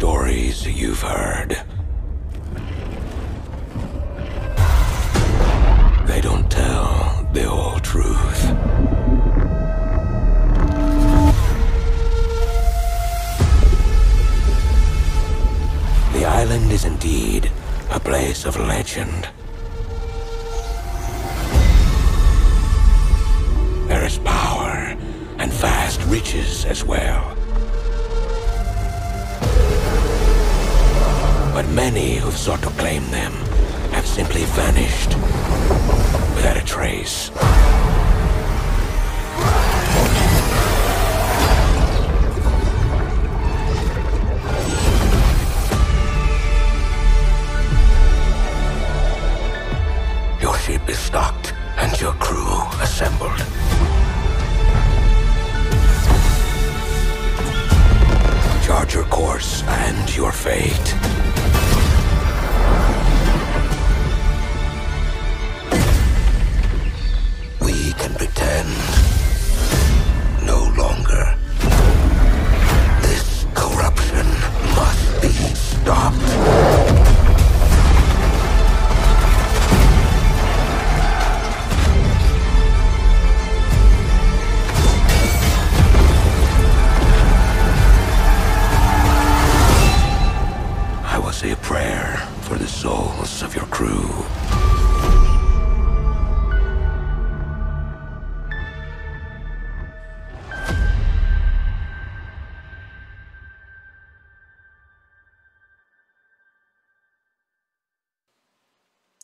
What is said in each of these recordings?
stories you've heard. They don't tell the whole truth. The island is indeed a place of legend. There is power and vast riches as well. But many who've sought to claim them have simply vanished without a trace. Your ship is stocked and your crew assembled. Charge your course and your fate. Crew.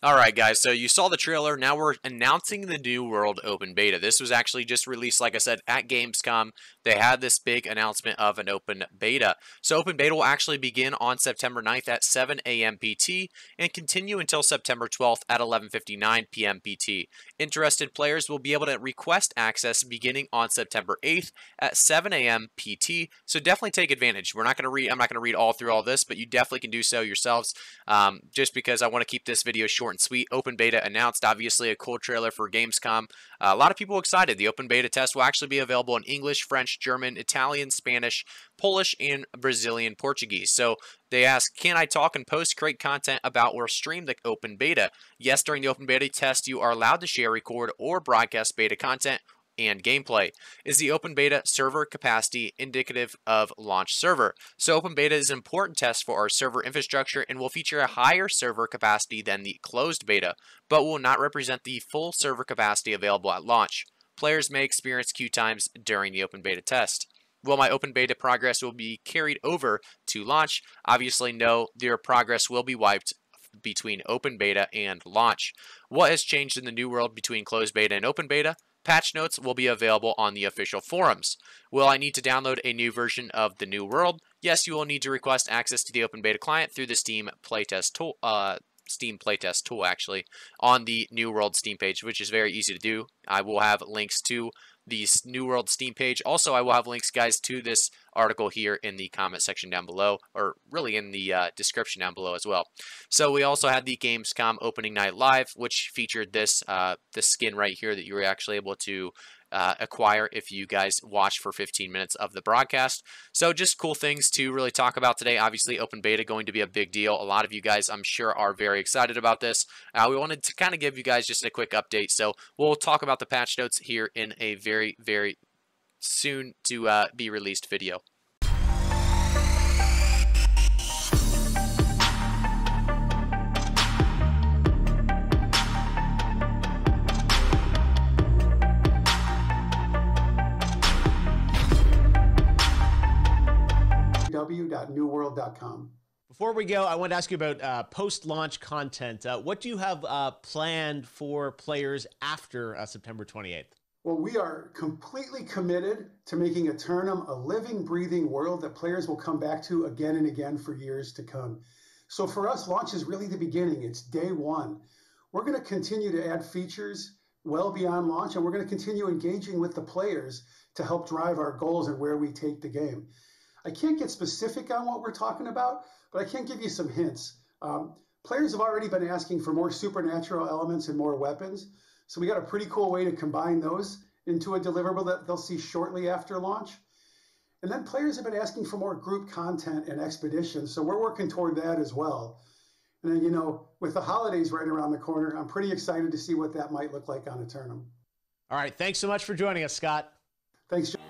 Alright guys, so you saw the trailer, now we're announcing the New World Open Beta. This was actually just released, like I said, at Gamescom. They had this big announcement of an open beta. So open beta will actually begin on September 9th at 7 a.m. PT and continue until September 12th at 11.59 p.m. PT. Interested players will be able to request access beginning on September 8th at 7 a.m. PT, so definitely take advantage. We're not going to read, I'm not going to read all through all this, but you definitely can do so yourselves, um, just because I want to keep this video short and sweet. Open beta announced, obviously a cool trailer for Gamescom. Uh, a lot of people excited. The open beta test will actually be available in English, French, German, Italian, Spanish, Polish, and Brazilian Portuguese. So they ask, can I talk and post create content about or stream the open beta? Yes, during the open beta test, you are allowed to share, record, or broadcast beta content and gameplay. Is the open beta server capacity indicative of launch server? So open beta is an important test for our server infrastructure and will feature a higher server capacity than the closed beta, but will not represent the full server capacity available at launch. Players may experience queue times during the open beta test. Will my open beta progress will be carried over to launch? Obviously no, their progress will be wiped between open beta and launch. What has changed in the new world between closed beta and open beta? Patch notes will be available on the official forums. Will I need to download a new version of the new world? Yes, you will need to request access to the open beta client through the Steam playtest tool, uh, Steam playtest tool actually, on the New World Steam page, which is very easy to do. I will have links to the New World Steam page. Also, I will have links, guys, to this article here in the comment section down below, or really in the uh, description down below as well. So we also had the Gamescom opening night live, which featured this uh, this skin right here that you were actually able to uh, acquire if you guys watch for 15 minutes of the broadcast. So just cool things to really talk about today. Obviously, open beta going to be a big deal. A lot of you guys, I'm sure, are very excited about this. Uh, we wanted to kind of give you guys just a quick update. So we'll talk about the patch notes here in a very, very soon to uh, be released video. www.newworld.com. Before we go, I want to ask you about uh, post-launch content. Uh, what do you have uh, planned for players after uh, September 28th? Well, we are completely committed to making Aeternum a living, breathing world that players will come back to again and again for years to come. So for us, launch is really the beginning. It's day one. We're going to continue to add features well beyond launch, and we're going to continue engaging with the players to help drive our goals and where we take the game. I can't get specific on what we're talking about, but I can give you some hints. Um, players have already been asking for more supernatural elements and more weapons. So we got a pretty cool way to combine those into a deliverable that they'll see shortly after launch. And then players have been asking for more group content and expeditions, so we're working toward that as well. And then, you know, with the holidays right around the corner, I'm pretty excited to see what that might look like on Aeternum. All right. Thanks so much for joining us, Scott. Thanks, John.